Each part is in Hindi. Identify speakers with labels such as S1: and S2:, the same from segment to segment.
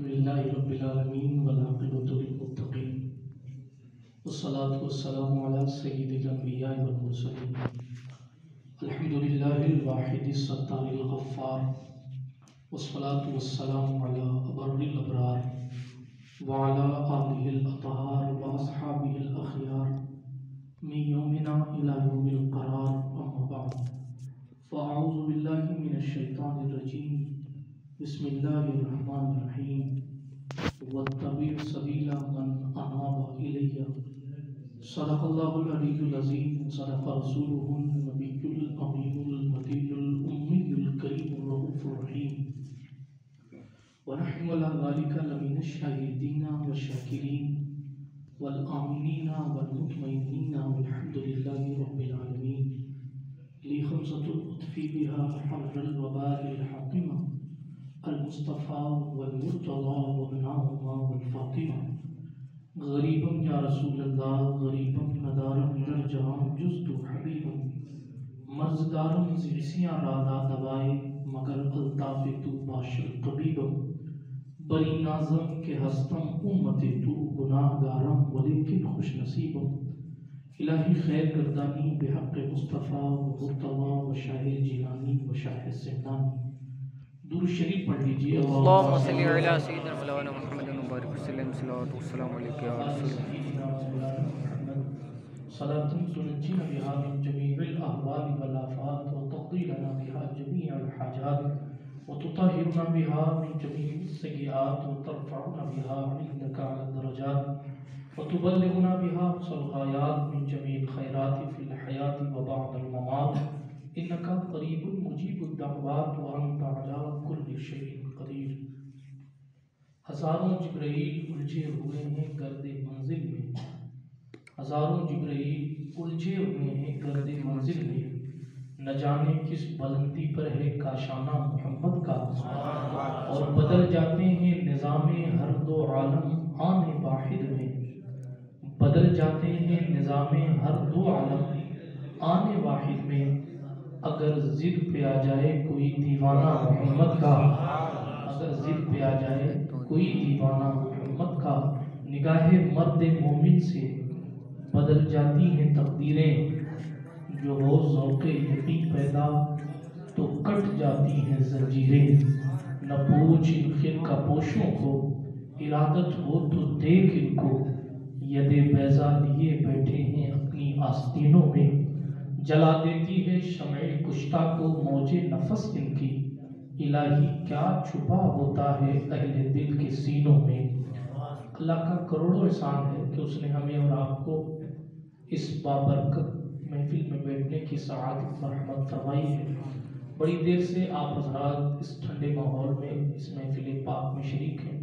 S1: रब्बिल आलमीन वल आक़िबतु लिल मुत्तक़ीन। वस्सलातु वस्सलामु अला सय्यिदिल अंबिया वल मुरसलीन। अल्हम्दुलिल्लाहिल वाहिदिस सत्तारिल गफ्फार। वस्सलातु वस्सलामु अला अबर्रिल अबरार। व अला आलिहिल अतहार व अस्हाबिहिल अखयार। मिन यौमिना इला यौमिल करार, अम्मा बाद बिस्मिल्लाहिर्रहमानिर्रहीम। वत्तबि' सबीला मन अनाबा अज़ीम। सदक़ रसूलुहुन नबियुल अमीनुल मतीनुल उम्मीयुल करीमुर मुस्तफ़ा वलमतवाफ़ातिमा गरीबम या रसूलल्लाह गरीबम नदारम नर जहाँ जुस्तु हबीबम मर्जदारम जिसिया रादा दवाए मगर अल्ताफ़ तू बाशर कबीबम बरी नाजम के हस्तम उम्मत तू गुनाहगारम वलेकिन खुश नसीबम इलाही खैर गर्दानी बेहक मुस्तफ़ा वतवा व शाह जिलानी व शाह सिंगानी दूर शरीफ पढ़ लीजिए।
S2: सलातन
S1: तुनजीना बिहा मिन जमीइल अहवाल वल आफात व तक़दी लना बिहा जमीअल हाजात व तुताहिरना बिहा मिन जमीइल सय्यिआत व तरफ़उना बिहा इन्नका अला दरजात व तुबल्लिगुना बिहा सलहायात मिन जमीइल खैरात फिल हयात व बअद अल ममात। इनका करीब मुजीबात करीर हज़ारों जब्रैल उलझे हुए हैं गर्द मंजिल में। हज़ारों जब्रैल उलझे हुए हैं गर्द मंजिल में। न जाने किस बुलंदी पर है काशाना मोहम्मद का और बदल जाते हैं निज़ाम हर दो आलम आन वाहिद में। बदल जाते हैं निज़ाम हर दो आलम आन वाहिद में। अगर जिद पे आ जाए कोई दीवाना मोहम्मद का। अगर जिद पे आ जाए कोई दीवाना मोहम्मद का। निगाह मर्द मोमिन से बदल जाती हैं तकदीरें। जो हो ज़ौक़े यकीन पैदा तो कट जाती हैं जंजीरें। न पूछ इन खिरका पोशों को, इरादत हो तो देख इनको। यदे बैजा लिए बैठे हैं अपनी आस्तीनों में। जला देती है शमय कुश्ता को मौजे नफस इनकी। इलाही क्या छुपा होता है अहले दिल के सीनों में। अल्लाह का करोड़ों एहसान है कि उसने हमें और आपको इस बाबरकत महफिल में बैठने की सआदत मरहमत फरमाई है। बड़ी देर से आप हजरात इस ठंडे माहौल में इस महफिल पाक में शरीक हैं।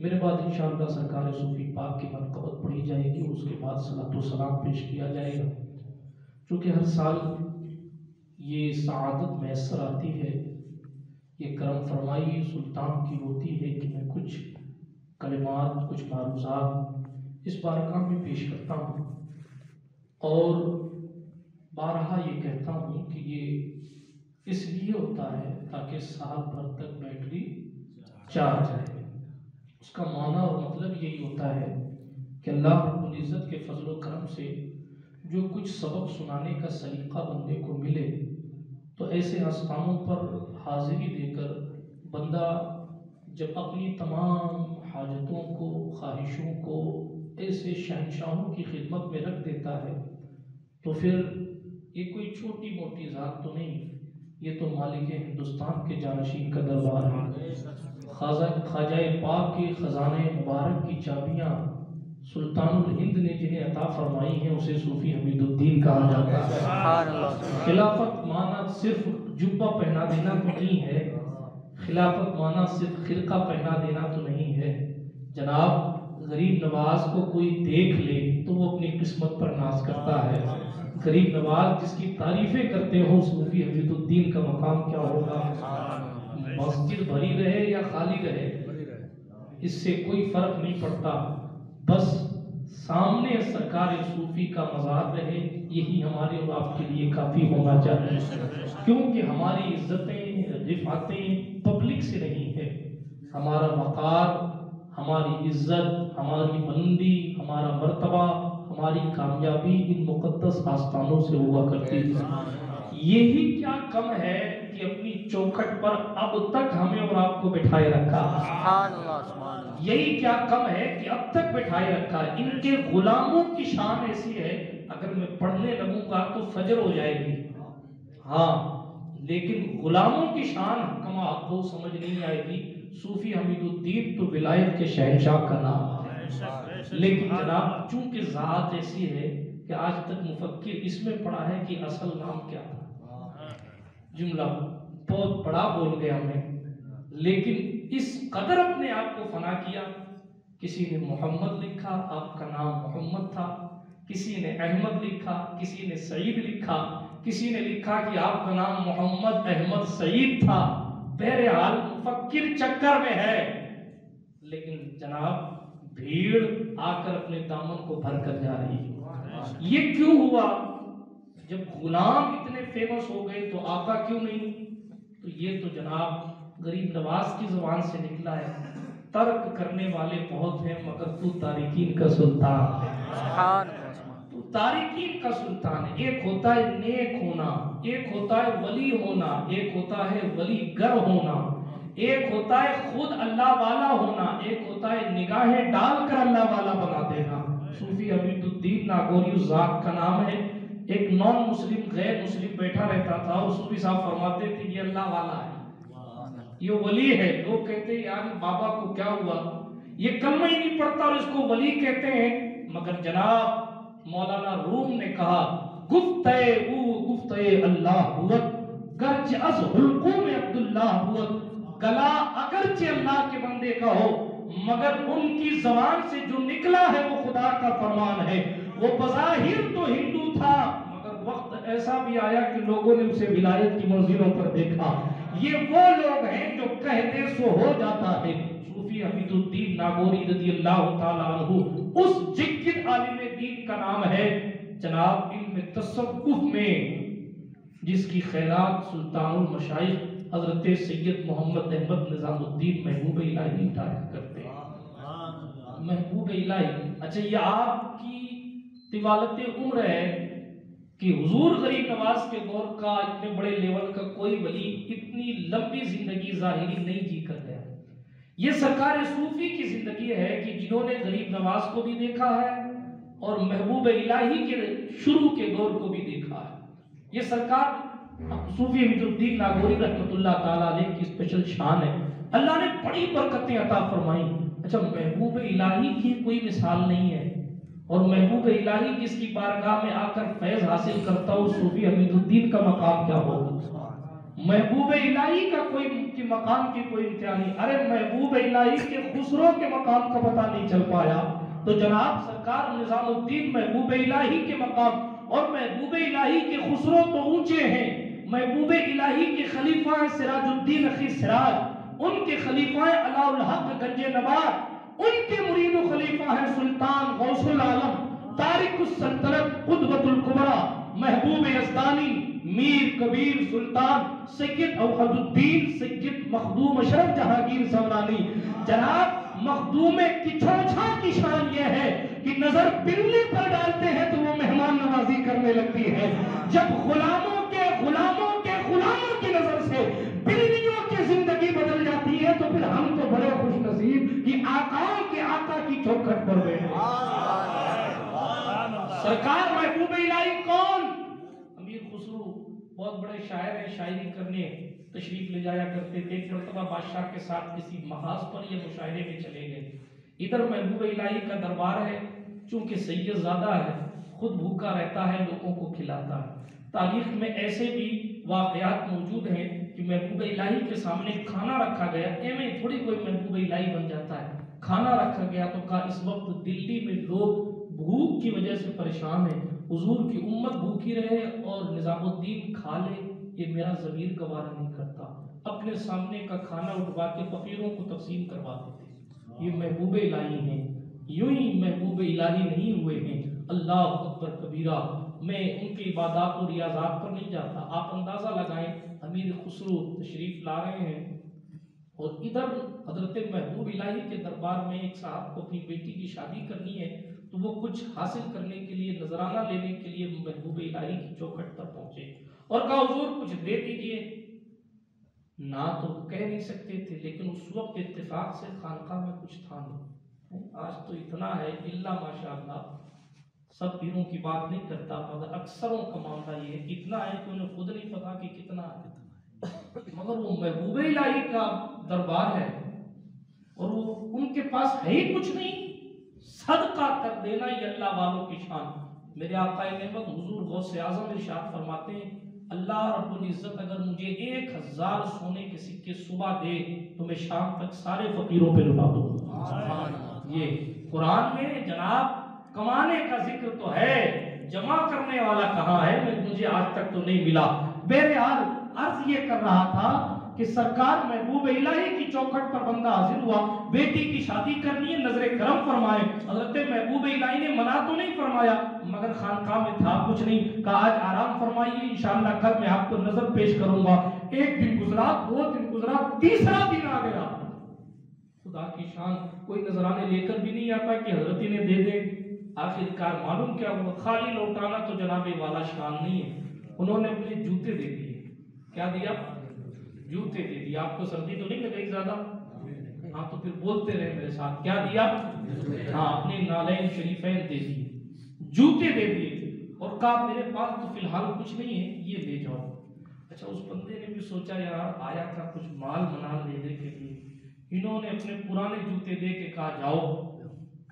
S1: मेरे बाद इन सरकार सूफी पाक की मनकबत पढ़ी जाएगी, उसके बाद सलात सलाम पेश किया जाएगा। चूँकि हर साल ये सआदत मैसर आती है, ये करम फरमाई सुल्तान की होती है कि मैं कुछ कलिमात, कुछ मारूजात इस बारगाह में पेश करता हूँ। और बारहा ये कहता हूँ कि ये इसलिए होता है ताकि साल भर तक बैटरी चार्ज रहे उसका माना और मतलब यही होता है कि अल्लाह इज़्ज़त के फजल करम से जो कुछ सबक सुनाने का सलीका बंदे को मिले तो ऐसे आस्थानों पर हाजिरी देकर बंदा जब अपनी तमाम हाजतों को ख्वाहिशों को ऐसे शहनशाहों की खिदमत में रख देता है तो फिर ये कोई छोटी मोटी ज़ात तो नहीं ये तो मालिक हिंदुस्तान के जानशीन का दरबार है। खाजा ख्वाजा पाक के ख़जाने मुबारक की चाबियाँ सुल्तानुल हिंद ने जिन्हें अता फरमाई हैं उसे सूफी हमीदुद्दीन कहा जाता है। खिलाफत माना सिर्फ़ जुब्बा पहना देना तो नहीं है खिलाफत माना सिर्फ़ खिरका पहना देना तो नहीं है। जनाब गरीब नवाज़ को कोई देख ले तो वो अपनी किस्मत पर नाज करता है। गरीब नवाज़ जिसकी तारीफें करते हो सूफी हमीदुद्दीन का मकाम क्या होगा? मस्जिद भरी रहे या खाली रहे। इससे कोई फ़र्क नहीं पड़ता। बस सामने सरकार सूफी का मज़ार रहे, यही हमारे और आपके लिए काफ़ी होना चाहिए। क्योंकि हमारी इज्जतें, रिफातें पब्लिक से नहीं है। हमारा वक़ार हमारी इज़्ज़त, हमारी बुलंदी हमारा मरतबा, हमारी कामयाबी इन मुकदस आस्थानों से हुआ करती है यही क्या कम है कि अपनी चौखट पर अब तक हमें और आपको बिठाए रखा। यही क्या कम है कि अब तक बिठाए रखा है। इनके गुलामों की शान ऐसी है अगर मैं पढ़ने लगूँगा तो फजर हो जाएगी। हाँ लेकिन गुलामों की शान कमा आपको समझ नहीं आएगी। सूफी हमीदुद्दीन तो विलायत के शहनशाह का नाम है। लेकिन जनाब चूँकि ज़ात ऐसी है कि आज तक मुफक्किर इसमें पढ़ा है कि असल नाम क्या था। जुमला बहुत बड़ा बोल गया मैं। लेकिन इस कदर अपने आप को फना किया। किसी ने मोहम्मद लिखा, आपका नाम मोहम्मद था। किसी ने अहमद लिखा, किसी ने सईद लिखा। किसी ने लिखा कि आपका नाम मोहम्मद अहमद सईद था। बहरहाल, मुफक्किर चक्कर में है। लेकिन जनाब, भीड़ आकर अपने दामन को भर कर जा रही है। ये क्यों हुआ? जब गुलाम इतने फ़ेमस हो गए तो आका क्यों नहीं? तो ये तो जनाब गरीब नवाज़ की ज़ुबान से निकला है। तर्क करने वाले बहुत हैं, मगर तू तारिकीन का सुल्तान तो तारिकीन का सुल्तान एक होता है नेक होना, एक होता है वली होना, एक होता है वली गर होना, एक होता है खुद अल्लाह वाला होना, एक होता है निगाहें डालकर अल्लाह वाला बना देना। सूफी अमीदुद्दीन नागौरी जात का नाम है। एक नॉन मुस्लिम गैर मुस्लिम बैठा रहता था और सूफी साहब फरमाते थे, ये अल्लाह वाला है। ये वली है। लोग कहते हैं, यार बाबा को क्या हुआ? ये कलमा ही नहीं पढ़ता और इसको वली कहते हैं। मगर जनाब, मौलाना रूम ने कहा, गुफ्ते गुफ्ते अल्लाह हुवत, गर्ज अज हुल्कू में अब्दुल्लाह हुवत गला अगरचे अल्लाह के बंदे का हो, मगर उनकी जबान से जो निकला है वो खुदा का फरमान है। वो बजाहिर तो हिंदू था, मगर वक्त ऐसा भी आया कि लोगों ने उसे विलायत की मंजिलों पर देखा। ये वो लोग हैं जो कहते सो हो जाता है। सूफी हमीदुद्दीन नागौरी रज़ी अल्लाह तआला उस ज़िक्र आलिम दीन का नाम है जनाब इल्म तसव्वुफ में जिसकी खैरात सुल्तानुल मशाइख हज़रत सैयद मोहम्मद अहमद निजामुद्दीन महबूब इलाही उठाया करते हैं। महबूब इलाही अच्छा ये आपकी तिवालत उम्र है कि हुजूर गरीब नवाज़ के दौर का इतने बड़े लेवल का कोई वली इतनी लंबी ज़िंदगी जाहिरी नहीं जी कर गया ये सरकार सूफी की ज़िंदगी है कि जिन्होंने गरीब नवाज़ को भी देखा है और महबूब इलाही के शुरू के दौर को भी देखा है। ये सरकार सूफी अमीरुद्दीन नागौरी अलैह की स्पेशल शान है। अल्लाह ने बड़ी बरकतें अता फरमाई। अच्छा महबूब इलाही की कोई मिसाल नहीं है। और महबूब इलाही जिसकी बारगाह में आकर फैज हासिल करता हो, सूफी हमीदुद्दीन का मकाम क्या होगा? महबूब इलाही का कोई की मकाम की कोई इंतहा नहीं। अरे महबूब इलाही के खुसरो के मकाम का पता नहीं चल पाया। तो जनाब, सरकार निजामुद्दीन महबूब इलाही के मकाम और महबूब इलाही के खुसरो तो ऊँचे हैं। महबूब इलाही के खलीफा सिराजुद्दीन अखी सिराज। उनके खलीफा अलाउल हक गंजे नवाज़। उनके मुरीद खलीफा है सुल्तान गौसुल आलम, तारिक सल्तनत कुतबतुल कुबरा, महबूब यजदानी मीर कबीर सुल्तान, सैयद अवहदुद्दीन, सैयद मखदूम अशरफ जहांगीर सवरानी जनाब, मखदूम किछोछा की शान यह है कि नज़र बिल्ली पर डालते हैं तो वो मेहमान नवाजी करने लगती है। जब गुलामों के गुलामों के, गुलामों की नज़र से बिल्लियों की ज़िंदगी बदल जाती है तो फिर हम तो बड़े खुश नसीब कि आकाओं के आका की चौखट पर बैठे। सरकार महबूब इलाही कौन? अमीर खुसरू, बहुत बड़े शायर हैं, शायरी करने तशरीफ़ ले जाया करते थे। एक मरतबा बादशाह के साथ किसी महाज पर ये मुशायरे में चले गए। इधर महबूब इलाही का दरबार है, चूँकि सैयद ज़्यादा है, खुद भूखा रहता है, लोगों को खिलाता है। तारीख में ऐसे भी वाकयात मौजूद हैं कि महबूब इलाही के सामने खाना रखा गया एवं थोड़ी कोई महबूब इलाही बन जाता है। खाना रखा गया तो कहा इस वक्त दिल्ली में लोग भूख की वजह से परेशान है। हुजूर की उम्मत भूखी रहे और निजामुद्दीन खा ले, ये मेरा ज़मीर गवारा नहीं करता। अपने सामने का खाना उठवा के फकीरों को तकसीम करवा देते ये महबूब इलाही हैं। यूँ ही महबूब इलाही नहीं हुए हैं। अल्लाह अकबर कबीरा, मैं उनकी इबादत और रियाजात पर नहीं जाता। आप अंदाज़ा लगाएँ, अमीर खुसरू तशरीफ़ ला रहे हैं। और इधर हज़रत महबूब इलाही के दरबार में एक साहब को अपनी बेटी की शादी करनी है तो वो कुछ हासिल करने के लिए, नजराना लेने के लिए महबूब इलाही की चौखट पर पहुँचे और कहा, हुजूर, कुछ दे दीजिए। ना तो कह नहीं सकते थे, लेकिन उस वक्त इत्तेफाक से खानका में कुछ था नहीं। आज तो इतना है, इल्ला माशा सब पीरों की बात नहीं करता, मगर अक्सरों का मामला ये इतना है कि उन्हें खुद नहीं पता कि कितना है। मगर वो महबूब इलाही का दरबार है और वो उनके पास है ही कुछ नहीं। सदका कर देना ये अल्लाह वालों की शान। मेरे आका नेमत हुजूर गौस आज़म इरशाद फरमाते हैं अल्लाह रब्बुल इज़्ज़त अगर मुझे एक हज़ार सोने के सिक्के सुबह दे तो मैं शाम तक सारे फकीरों पे लुटा दूँगा। ये कुरान में जनाब कमाने का ज़िक्र तो है जमा करने वाला कहाँ है मैं मुझे आज तक तो नहीं मिला। बहरहाल अर्ज़ ये कर रहा था कि सरकार महबूब इलाही की चौखट पर बंदा हाजिर हुआ, बेटी की शादी करनी है, नज़र करम फरमाए। हज़रत महबूब इलाही ने मना तो नहीं फरमाया, मगर खानका में था, कुछ नहीं। कहा, आज आराम फरमाइए, इंशाल्लाह कल मैं आपको नज़र पेश करूँगा। एक दिन गुजरा, दो दिन गुजरा, तीसरा दिन आ गया। खुदा की शान, कोई नजराने लेकर भी नहीं आता कि हज़रत ने दे दे। आखिरकार मालूम क्या हुआ? खाली लौटाना तो जनाबे वाला शान नहीं है। उन्होंने अपने जूते दे दिए। क्या दिया? जूते दे दिए। आपको सर्दी तो नहीं लगेगी ज़्यादा? हाँ तो फिर बोलते रहे मेरे साथ क्या दिया? हाँ अपने नालैन शरीफैन दे दिए। जूते दे दिए। और कहा मेरे पास तो फ़िलहाल कुछ नहीं है ये ले जाओ। अच्छा उस बंदे ने भी सोचा यार आया था कुछ माल मनाल लेने के लिए। इन्होंने अपने पुराने जूते दे के कहा जाओ।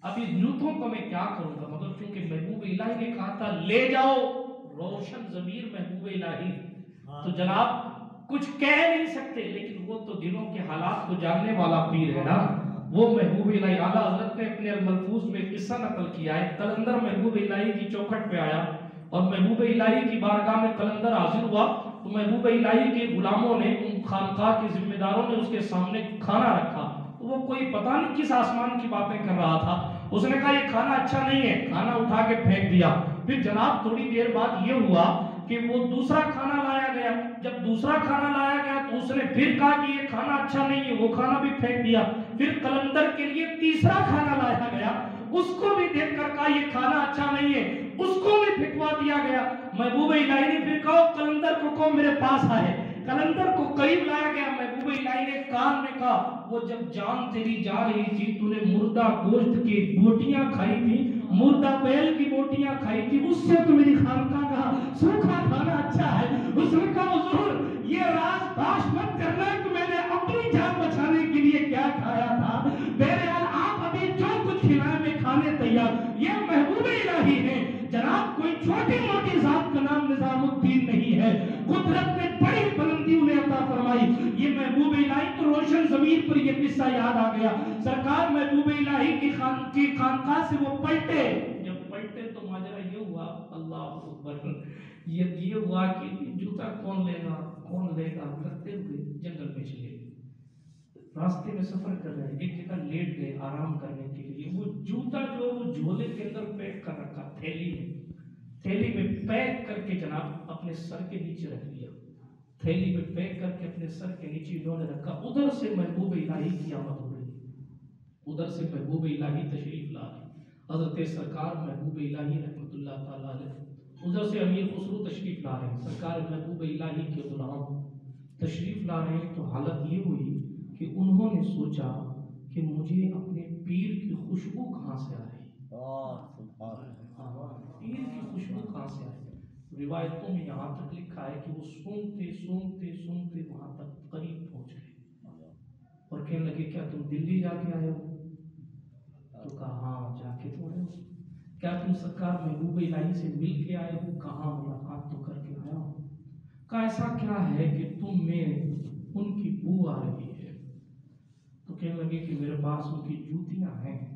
S1: अब इस जूतों को मैं क्या करूँगा? मगर क्योंकि महबूब इलाही ने कहा था ले जाओ रोशन जमीर महबूब इलाही। तो जनाब कुछ कह नहीं सकते, लेकिन वो तो दिलों के हालात को जानने वाला पीर है ना। वो महबूब इलाही, आला हज़रत ने अपने मलफूज में किस्सा नकल किया है। कलंदर महबूब इलाही की चौखट पे आया और महबूब इलाही की बारगाह में कलंदर हाजिर हुआ। तो महबूब इलाही के गुलामों ने, उन खानका के जिम्मेदारों ने उसके सामने खाना रखा। तो वो कोई पता नहीं किस आसमान की बातें कर रहा था। उसने कहा, ये खाना अच्छा नहीं है। खाना उठा के फेंक दिया। फिर जनाब, थोड़ी देर बाद ये हुआ कि वो दूसरा खाना गया जब दूसरा खाना लाया गया तो उसने फिर कहा कि ये खाना अच्छा नहीं है, वो खाना भी फेंक दिया। फिर कलंदर के लिए तीसरा खाना लाया गया। उसको भी देखकर कहा, ये खाना अच्छा नहीं है। उसको भी फिटवा दिया गया। महबूब इलाही ने फिर कहो कलंदर को कहो, मेरे पास आए। कलंदर को करीब लाया गया। महबूब इलाही ने कान में कहा, वो जब जान तेरी जा रही थी, तूने मुर्दा गोश्त की बोटियाँ खाई थी मुर्दा बैल की बोटियाँ खाई थी, उससे तो मेरी खानका कहा सूखा खाना अच्छा है। उसने कहा, हुजूर, ये राज बाश मत करना कि मैंने अपनी जान बचाने के लिए क्या खाया था। बहरहाल आप अभी जो कुछ खिलाए, में खाने तैयार। ये महबूब इलाही है। जनाब, कोई छोटी मोटी जात का नाम निजामुद्दीन नहीं है। कुदरत ने बड़ी बुलंदी उन्हें अता फरमाई, ये महबूब इलाही तो रोशन ज़मीन पर ये किस्सा याद आ गया। सरकार महबूब इलाही की खान, की खानका से वो पलटे। जब पलटे तो माजरा ये हुआ, अल्लाह ये ये हुआ कि जूता कौन लेगा कौन लेगा? करते हुए जंगल में चले रास्ते में सफ़र कर रहे हैं। एक जगह लेट गए आराम करने के लिए। वो जूता जो वो झोले के अंदर पैक कर रखा, थैली में। थैली में पैक करके जनाब अपने सर के नीचे रख दिया। थैली में पैक करके अपने सर के नीचे इन्होंने रखा उधर से महबूब इलाही की आमद हो रही उधर से महबूब इलाही तशरीफ़ ला रही हज़रत सरकार महबूब इलाही रहमतुल्लाह उधर से अमीर खुसरू तशरीफ़ ला रहे सरकार महबूब इलाही के गुलाम तशरीफ़ ला रहे तो हालत ये हुई कि उन्होंने सोचा कि मुझे अपने पीर की खुशबू कहाँ से आ रही पीर की खुशबू कहाँ से आई रिवायतों में यहाँ तक लिखा है कि वो सूंघते सूंघते सूंघते वहाँ तक करीब पहुँच गए। और कहने लगे, क्या तुम दिल्ली जाके आए हो? तो कहा हाँ जाके तो आए हो। क्या तुम सरकार महबूब इलाही से मिल के आए हो? कहाँ मुलाकात तो करके आया हो? का ऐसा क्या है कि तुम में उनकी बू आ रही है? तो कहने लगे कि मेरे पास उनकी जूतियाँ हैं।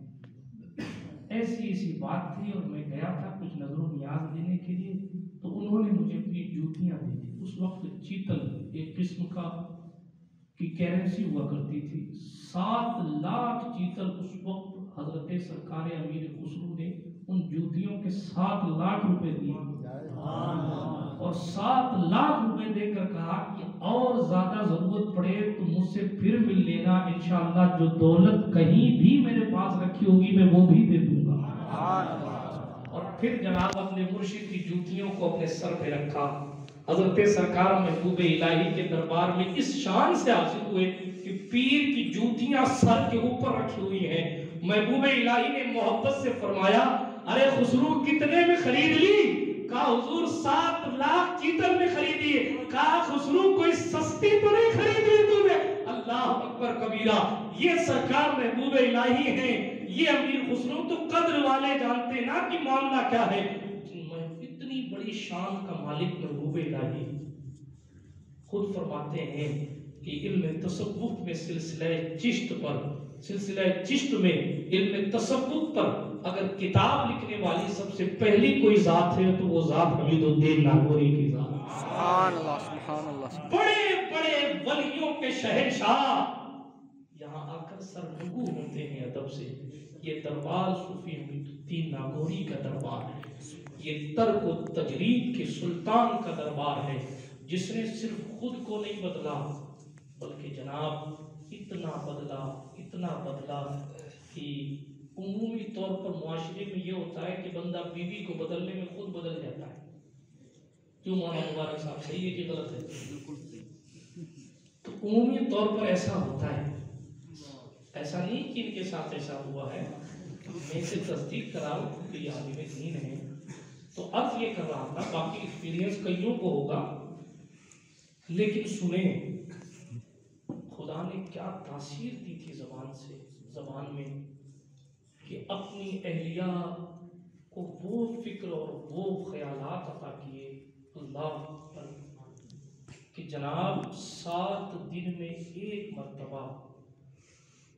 S1: ऐसी ऐसी बात थी और मैं गया था कुछ नज़रों नियाज देने के लिए तो उन्होंने मुझे अपनी जूतियाँ दी थी उस वक्त चीतल एक किस्म का की करेंसी हुआ करती थी। सात लाख चीतल उस वक्त हज़रत सरकार अमीर खुसरू ने उन जूतियों के सात लाख रुपए दिए। और सात लाख रुपए देकर कहा कि और ज़्यादा ज़रूरत पड़े तो मुझसे फिर मिल लेना, इंशाल्लाह जो दौलत कहीं भी मेरे पास रखी होगी, मैं वो भी दे दूँगा। और फिर जनाब अपने मुर्शिद की जूतियों को अपने सर पे रखा। हज़रत सरकार महबूब इलाही के दरबार में इस शान से हासिल हुए कि पीर की जूतियाँ सर के ऊपर रखी हुई हैं। महबूब इलाही ने मोहब्बत से फरमाया, अरे खुसरू, कितने में खरीद ली? कहा हुजूर सात लाख चीतल में खरीदी कहा खुसरू कोई सस्ती तो नहीं खरीद तूने? अल्लाह अकबर कबीरा, ये सरकार महबूब इलाही है। ये अमीर खुसरू तो कद्र वाले जानते ना कि मामला क्या है? इतनी बड़ी शान का मालिक महबूब इलाही। खुद फरमाते हैं कि इल्म तसव्वुफ में सिलसिला चिश्त पर, सिलसिला चिश्त में इल्म तसव्वुफ पर अगर किताब लिखने वाली सबसे पहली कोई जात है तो वो जात हमीदुद्दीन नागौरी की जात बड़े बड़े वलियों के शहनशाह यहाँ आकर सरगु होते हैं अदब से। ये दरबार सूफी हमीदुद्दीन नागौरी का दरबार है। ये तर्क तजरीद के सुल्तान का दरबार है जिसने सिर्फ़ खुद को नहीं बदला बल्कि जनाब इतना बदला इतना बदला कि उमूमी तौर पर मुआशरे में यह होता है कि बंदा बीवी को बदलने में खुद बदल जाता है। क्यों माना मुबारक साहब? सही है कि गलत है? तो उमूमी तौर पर ऐसा होता है। ऐसा नहीं कि इनके साथ ऐसा हुआ है। मैं इसे तस्दीक कराऊं क्योंकि ये आलिम दीन है। तो अब ये कर रहा था बाकी एक्सपीरियंस कईयों को होगा। लेकिन सुने खुदा ने क्या तासीर दी थी जबान से जबान में? कि अपनी अहलिया को वो फ़िक्र और वो ख्याल अता किए अल्लाह पर कि जनाब सात दिन में एक मरतबा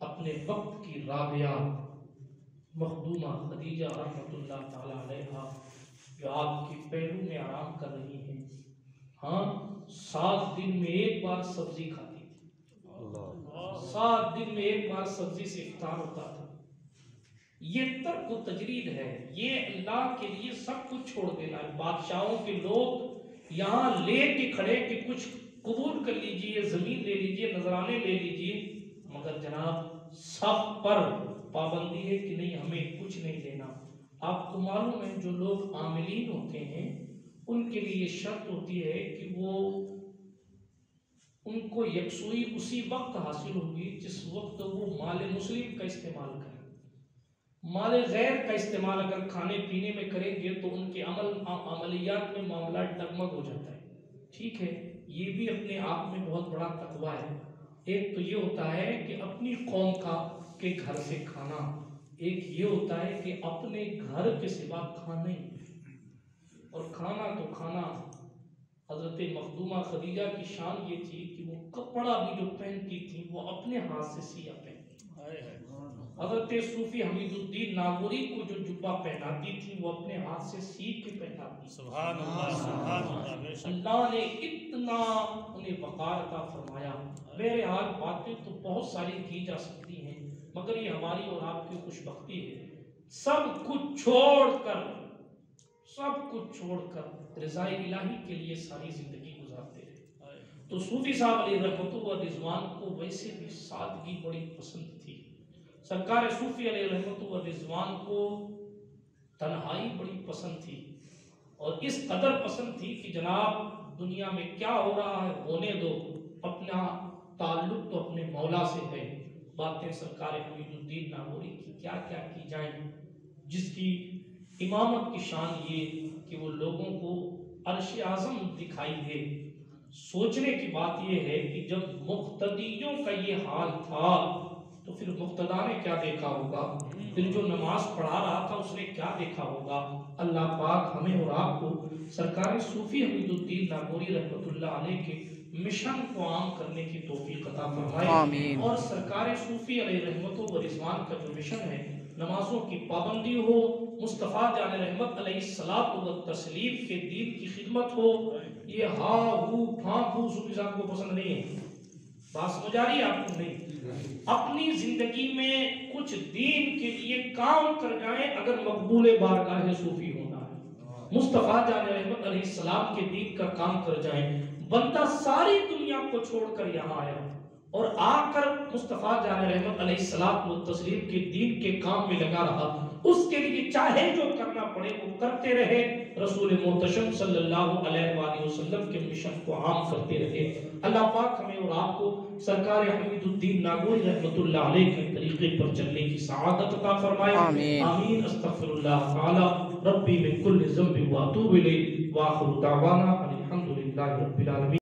S1: अपने वक्त की राबिया मखदूमा खदीजा रहमतुल्लाह ताला अलैहा जो आपके पहलू में आराम कर रही है। हाँ सात दिन में एक बार सब्ज़ी खाती थी। सात दिन में एक बार सब्ज़ी से इफ्तार होता था। ये तर्क तजरीद है। ये अल्लाह के लिए सब कुछ छोड़ देना है। बादशाहों के लोग यहाँ ले के खड़े कि कुछ कबूल कर लीजिए, ज़मीन ले लीजिए, नजराने ले लीजिए। मगर जनाब, सब पर पाबंदी है कि नहीं, हमें कुछ नहीं लेना आपको मालूम है, जो लोग आमिलीन होते हैं, उनके लिए शर्त होती है कि वो उनको यकसुई उसी वक्त हासिल होगी जिस वक्त वो माल मुस्लिम का इस्तेमाल करें। माल गैर का इस्तेमाल अगर खाने पीने में करेंगे तो उनके अमल अमलियात में मामला डगमग हो जाता है। ठीक है, ये भी अपने आप में बहुत बड़ा तकवा है। एक तो ये होता है कि अपनी कौम का, के घर से खाना। एक ये होता है कि अपने घर के सिवा खाना और खाना तो खाना। हज़रत मखदूमा खदीजा की शान ये थी कि वो कपड़ा भी जो पहनती थी, वो अपने हाथ से सिया पहनती हज़रत सूफी हमीदुद्दीन नागौरी को जो जुब्बा पहनाती थी वो अपने हाथ से सीख के पहनाती
S3: सुभान अल्लाह सुभान अल्लाह
S1: अल्लाह ने इतना उन्हें वकार का फरमाया। मेरे हाल बातें तो बहुत सारी की जा सकती हैं मगर ये हमारी और आपकी खुशबख्ती है। सब कुछ छोड़कर सब कुछ छोड़कर रजाई इलाही के लिए सारी ज़िंदगी गुजारते रहे तो सूफी साहब अली रहमत रिजवान को वैसे भी सादगी बड़ी पसंद थी। सरकार सूफी रहमत रिजवान को तन्हाई बड़ी पसंद थी और इस कदर पसंद थी कि जनाब, दुनिया में क्या हो रहा है होने दो। अपना ताल्लुक तो अपने मौला से है। बातें सरकार हमीदुद्दीन नागौरी की क्या क्या की जाए। जिसकी इमामत की शान ये कि वो लोगों को अरश आज़म दिखाई दे। सोचने की बात यह है कि जब मुख्तियों का ये हाल था तो फिर मुख्तदा ने क्या देखा होगा? फिर जो नमाज़ पढ़ा रहा था उसने क्या देखा होगा? अल्लाह पाक हमें और आपको सरकार सूफी हमीदुद्दीन नागौरी रहमतुल्लाह अलैह के मिशन को आम करने की तौफीक अता फरमाए और सरकार सूफी रहमतों व रिजवान का जो मिशन है नमाजों की पाबंदी हो मुस्तफ़ा जान रहमत व तस्लीम के दीन की खिदमत हो ये हा हू फां फू साहब को पसंद नहीं है। बात समझ आ रही आपको? नहीं। अपनी ज़िंदगी में कुछ दीन के लिए काम कर जाए, अगर मकबूल बारगाह सूफी होना है। मुस्तफ़ा जान रहमत अलैहिस्सलाम के दीन का काम कर जाए। बंदा सारी दुनिया को छोड़कर यहाँ आया। और आकर मुस्तफ़ा जान रहमत अलैहिस्सलाम के दीन के काम में लगा रहा। उसके लिए चाहे जो करना पड़े वो करते रहे। रसूल मोहतशम सल्लल्लाहु के मिशन को आम करते रहे। अल्लाह पाक हमें और आपको सरकार हमीदुद्दीन नागौरी रहमतुल्लाह अलैह के तरीके पर चलने की सआदत अता फरमाए।
S2: आमीन।
S1: आमीन। अस्तगफिरुल्लाह तआला रब्बी मिन कुल्लि ज़ंबि व अतूबु इलैहि। व आखिरु दावाना अनिल रब्बिल आलमीन।